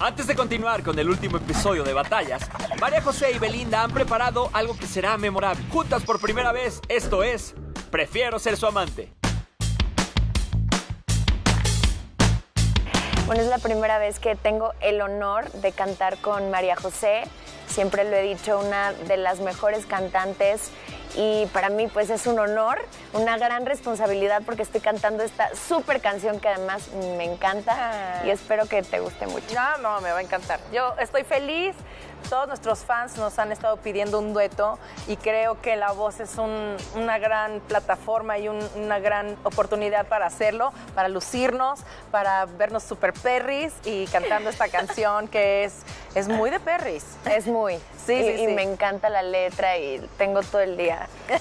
Antes de continuar con el último episodio de Batallas, María José y Belinda han preparado algo que será memorable. Juntas por primera vez, esto es Prefiero ser su amante. Bueno, es la primera vez que tengo el honor de cantar con María José. Siempre lo he dicho, una de las mejores cantantes y para mí pues es un honor, una gran responsabilidad porque estoy cantando esta súper canción que además me encanta y espero que te guste mucho. No, no, me va a encantar. Yo estoy feliz. Todos nuestros fans nos han estado pidiendo un dueto y creo que la voz es un- una gran plataforma y un- una gran oportunidad para hacerlo, para lucirnos, para vernos super perris y cantando esta canción que es, es muy de perris. Es muy. Sí, y, sí, y sí. me encanta la letra y tengo todo el día.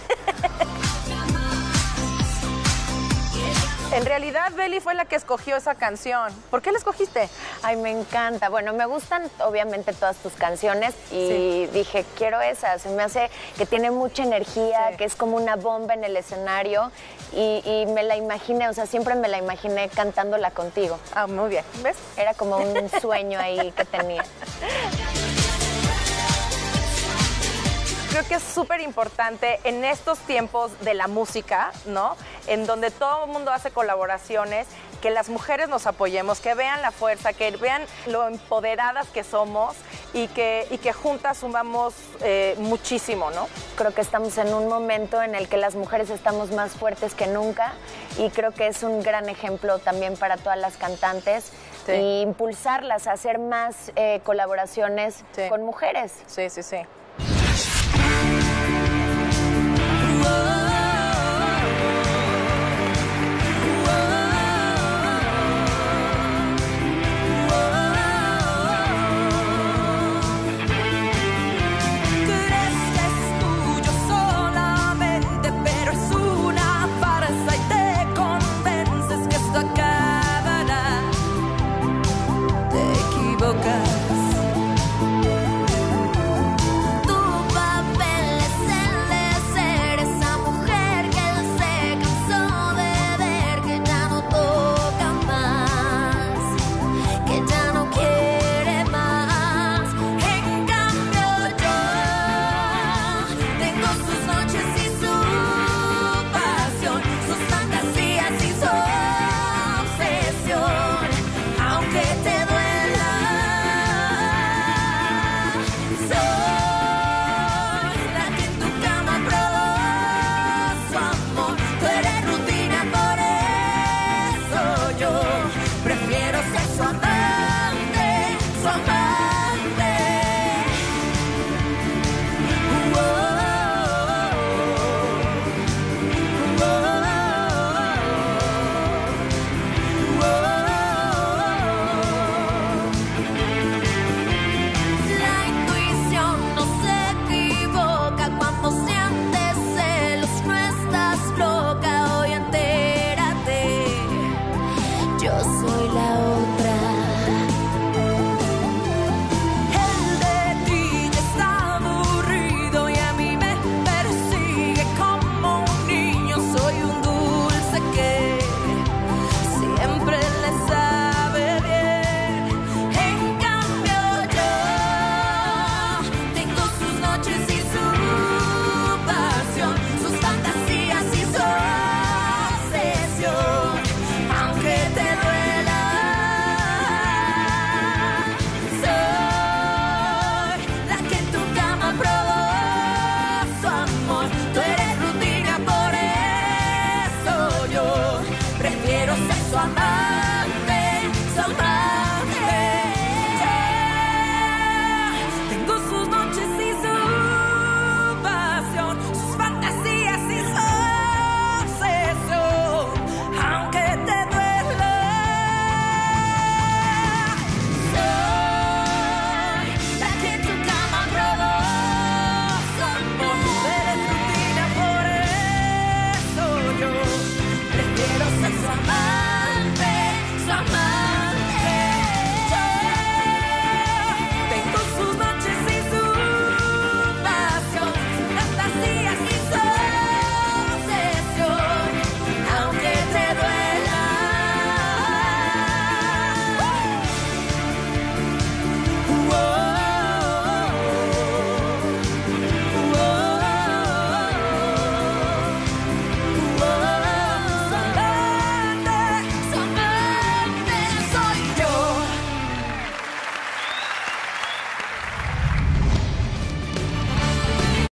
En realidad, Beli fue la que escogió esa canción. ¿Por qué la escogiste? Ay, me encanta. Bueno, me gustan obviamente todas tus canciones y Sí. dije, quiero esa. Se me hace que tiene mucha energía, Sí. que es como una bomba en el escenario y, y me la imaginé, o sea, siempre me la imaginé cantándola contigo. Ah, muy bien. ¿Ves? Era como un sueño ahí que tenía. Creo que es súper importante en estos tiempos de la música, ¿no? En donde todo el mundo hace colaboraciones, que las mujeres nos apoyemos, que vean la fuerza, que vean lo empoderadas que somos y que, y que juntas sumamos eh, muchísimo, ¿no? Creo que estamos en un momento en el que las mujeres estamos más fuertes que nunca y creo que es un gran ejemplo también para todas las cantantes Sí. y impulsarlas a hacer más eh, colaboraciones Sí. con mujeres. Sí, sí, sí.